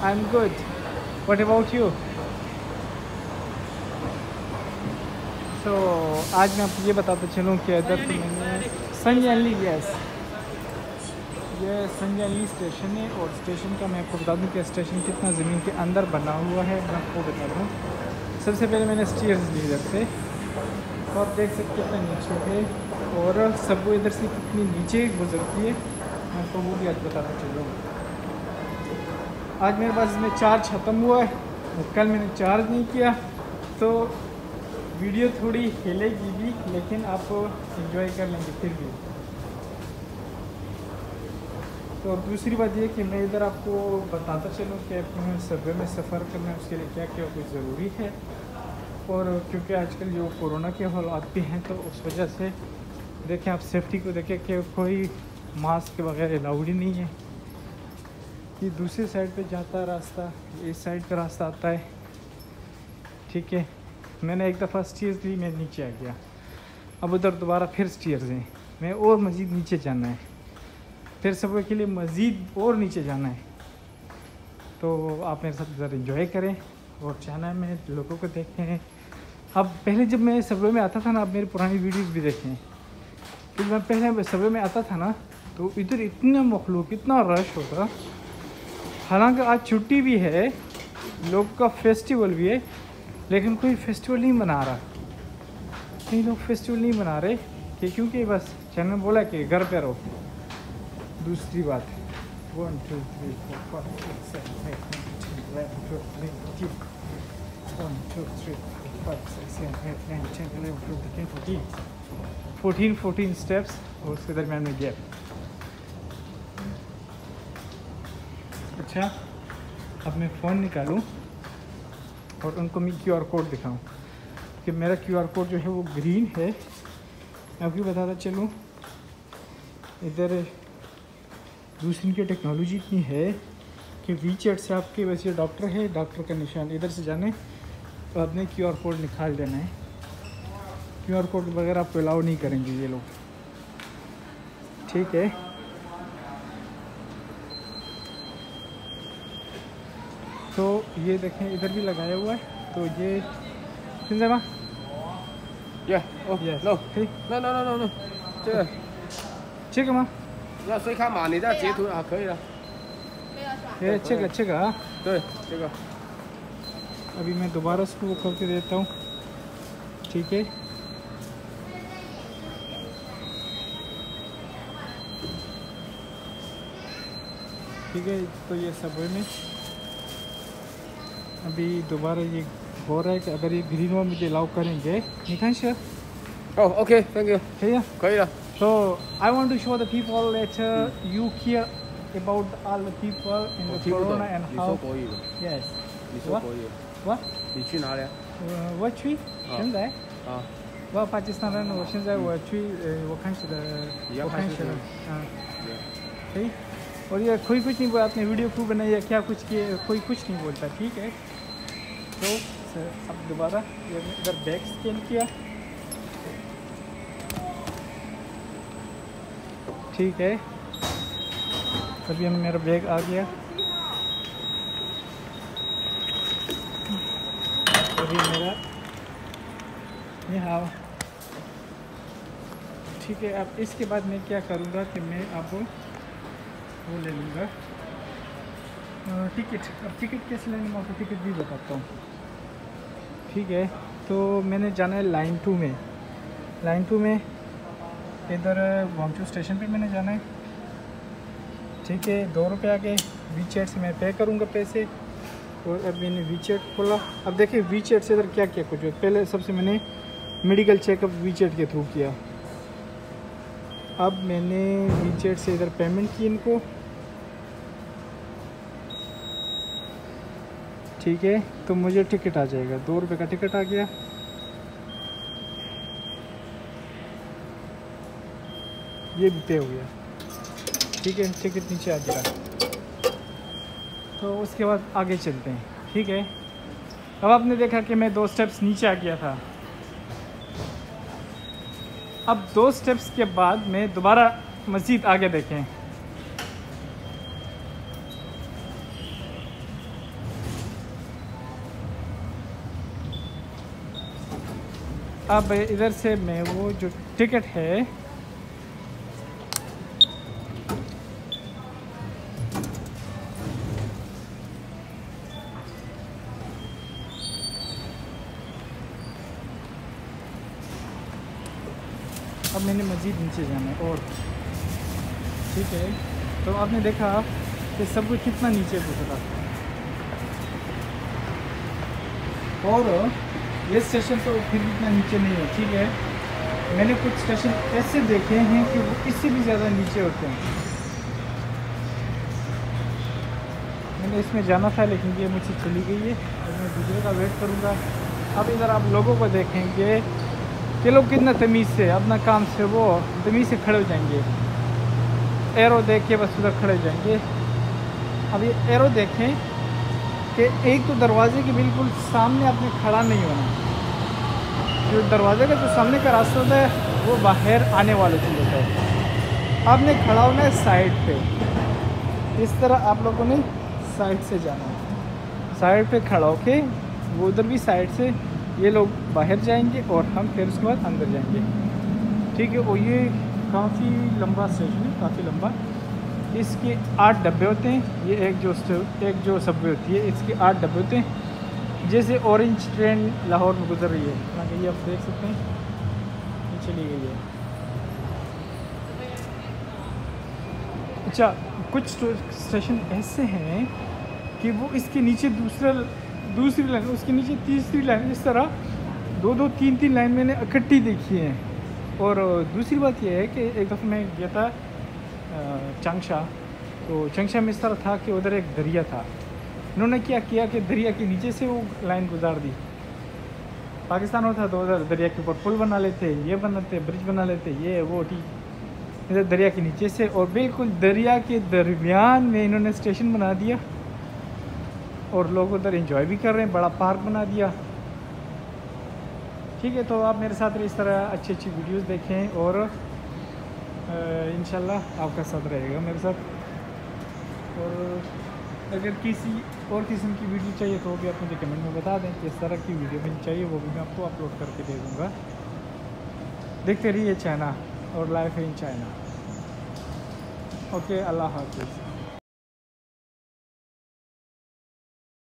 I'm good. What about you? So आज मैं आपको ये बताता चलूँ कि इधर तो मैंने संजैली यस ये संजैली स्टेशन है और स्टेशन का मैं आपको बता दूँ कि स्टेशन कितना ज़मीन के अंदर बना हुआ है मैं आपको बता दूँ। सबसे पहले मैंने स्टीयर्स लिए इधर से। तो आप देख सकते कितना नीचे है और सबको इधर से कितनी नीचे गुजरती है मैं आपको वो भी आज बताता चलूँ। आज मेरे पास इसमें चार्ज ख़त्म हुआ है और कल मैंने चार्ज नहीं किया तो वीडियो थोड़ी हिलेगी भी, लेकिन आप इंजॉय कर लेंगे फिर भी। तो दूसरी बात ये कि मैं इधर आपको बताता चलूँ कि अपने सर्वे में सफ़र करना, उसके लिए क्या क्या कुछ ज़रूरी है? और क्योंकि आजकल जो कोरोना के हालात भी हैं तो उस वजह से देखें आप सेफ्टी को देखें कि कोई मास्क बगैर अलाउड ही नहीं है। ये दूसरे साइड पे जाता है रास्ता, इस साइड का रास्ता आता है। ठीक है? मैंने एक दफ़ा स्टीयर्स ली, मैं नीचे आ गया। अब उधर दोबारा फिर स्टीयर्स हैं। मैं और मज़ीद नीचे जाना है। फिर सबके के लिए मज़ीद और नीचे जाना है। तो आप मेरे साथ ज़रा इंजॉय करें और चैनल में लोगों को देखें अब पहले जब मैं सबवे में आता था ना, आप मेरी पुरानी वीडियोज़ भी देखें। जब मैं पहले सबवे में आता था ना तो इधर इतना मखलूक, इतना रश होता। हालाँकि आज छुट्टी भी है, लोग का फेस्टिवल भी है, लेकिन कोई फेस्टिवल नहीं मना रहा। कई लोग फेस्टिवल नहीं मना रहे कि क्योंकि बस चैनल बोला कि घर पे रहो। दूसरी बात one two three four five six seven eight nine eleven twelve one two three five six seven eight nine ten eleven twelve thirteen fourteen fourteen fourteen steps और उसके दरमियान में गैप अच्छा अब मैं फ़ोन निकालूं और उनको मैं क्यू आर कोड दिखाऊँ। कि मेरा क्यू आर कोड जो है वो ग्रीन है। मैं आपको बताता चलूँ, इधर दूसरी की टेक्नोलॉजी इतनी है, कि वी चैट से आपके वैसे डॉक्टर है डॉक्टर का निशान इधर से जाने तो आपने क्यू आर कोड निकाल देना है। क्यू आर कोड वगैरह आपको अलाउ नहीं करेंगे ये लोग। ठीक है? तो ये देखें इधर भी लगाया हुआ है तो ये सिंजमा Yeah. Oh, Yes. no.可以 No, no, no, no, no. 这个这个吗？要随卡码，你再截图啊，可以了。ये check check हाँ 对，这个 अभी मैं दोबारा उसको वो करके देता हूँ ठीक है ठीक है तो ये सब में अभी दोबारा ये हो रहा है कि अगर ये ग्रीन वन मुझे अलाउ करेंगे निकाल सर 哦，OK，Thank you， ठीक है 可以了。 So I want to show the people that uh, you care about all the people in 我 the 听不懂 corona and，你说 how 国语的， yes 你说 What？国语的， what 你去哪里啊？ uh, what tree 啊现在啊，我巴基斯坦人，我现在我去呃，我看是的你，要我看是的看视频，हाँ 对 सही और ये कोई कुछ नहीं बोला आपने वीडियो क्यों बनाई या क्या कुछ किए कोई कुछ नहीं बोलता ठीक है तो अब दोबारा इधर बैग स्कैन किया। ठीक है। अभी हम मेरा बैग आ गया। अभी मेरा ये हाँ। ठीक है, अब इसके बाद मैं क्या करूँगा कि मैं अब वो ले लूँगा। टिकट अब टिकट कैसे लेने मैं आपको टिकट भी बताता हूँ। ठीक है तो मैंने जाना है लाइन टू में। लाइन टू में इधर वामचू स्टेशन पे मैंने जाना है। ठीक है, दो रुपये आगे। वी चैट से मैं पे करूँगा पैसे। और अब मैंने वी चैट खोला। अब देखिए वी चैट से इधर क्या क्या कुछ है। पहले सबसे मैंने मेडिकल चेकअप वी चैट के थ्रू किया। अब मैंने वी चैट से इधर पेमेंट की इनको। ठीक है तो मुझे टिकट आ जाएगा। दो रुपये का टिकट आ गया। ये भी पे हो गया। ठीक है टिकट नीचे आ गया। तो उसके बाद आगे चलते हैं। ठीक है? अब आपने देखा कि मैं दो स्टेप्स नीचे आ गया था। अब दो स्टेप्स के बाद मैं दोबारा मज़ीद आगे देखें। अब इधर से मैं वो जो टिकट है, अब मैंने मज़ीद नीचे जाना है और, ठीक है तो आपने देखा कि सब कुछ कितना नीचे गुजरा और ये स्टेशन तो फिर भी इतना नीचे नहीं है, ठीक है? मैंने कुछ स्टेशन ऐसे देखे हैं कि वो इससे भी ज़्यादा नीचे होते हैं। मैंने इसमें जाना था, लेकिन ये मुझसे चली गई है। और मैं दूसरे का वेट करूँगा। अब इधर आप लोगों को देखेंगे कि लोग कितना तमीज़ से, अपना काम से वो तमीज़ से खड़े हो जाएँगे। एरो देख के बस उधर खड़े हो जाएँगे। अब ये एरो देखें। कि एक तो दरवाजे के बिल्कुल सामने आपने खड़ा नहीं होना। जो दरवाजे का जो सामने का रास्ता होता है, वो बाहर आने वाले चीज़ होता है। आपने खड़ा होना है साइड पे। इस तरह आप लोगों ने साइड से जाना है। साइड पे खड़ा होके वो उधर भी साइड से ये लोग बाहर जाएँगे और हम फिर उसके बाद अंदर जाएँगे। ठीक है, और ये काफ़ी लंबा स्टेशन है काफ़ी लंबा इसके आठ डब्बे होते हैं। ये एक जो एक जो सबवे होती है, इसके आठ डब्बे होते हैं। जैसे ऑरेंज ट्रेन लाहौर में गुजर रही है। हालाँकि ये आप देख सकते हैं चली गई है। अच्छा कुछ स्टेशन ऐसे हैं कि वो इसके नीचे दूसरा, दूसरी लाइन उसके नीचे तीसरी लाइन इस तरह दो दो, तीन तीन लाइन मैंने इकट्ठी देखी है। और दूसरी बात यह है कि एक दफ़ा मैं गया था चंगशा। तो चंगशा में इस तरह था कि उधर एक दरिया था। इन्होंने क्या किया कि दरिया के नीचे से वो लाइन गुजार दी। पाकिस्तान होता तो उधर दरिया के ऊपर पुल बना लेते, ये बनाते, ब्रिज बना लेते, ये, वो ठीक इधर दरिया के नीचे से और बिल्कुल दरिया के दरमियान में इन्होंने स्टेशन बना दिया। और लोग उधर इंजॉय भी कर रहे हैं, बड़ा पार्क बना दिया। ठीक है तो आप मेरे साथ इस तरह अच्छी अच्छी वीडियोस देखें और इन आपका साथ रहेगा मेरे साथ। और अगर किसी और किस्म की वीडियो चाहिए तो वो भी आप मुझे कमेंट में बता दें किस तरह की वीडियो मुझे चाहिए, वो भी मैं आपको अपलोड करके दे दूँगा। देखते रहिए चाइना और लाइफ इन चाइना ओके अल्लाह हाफिज़।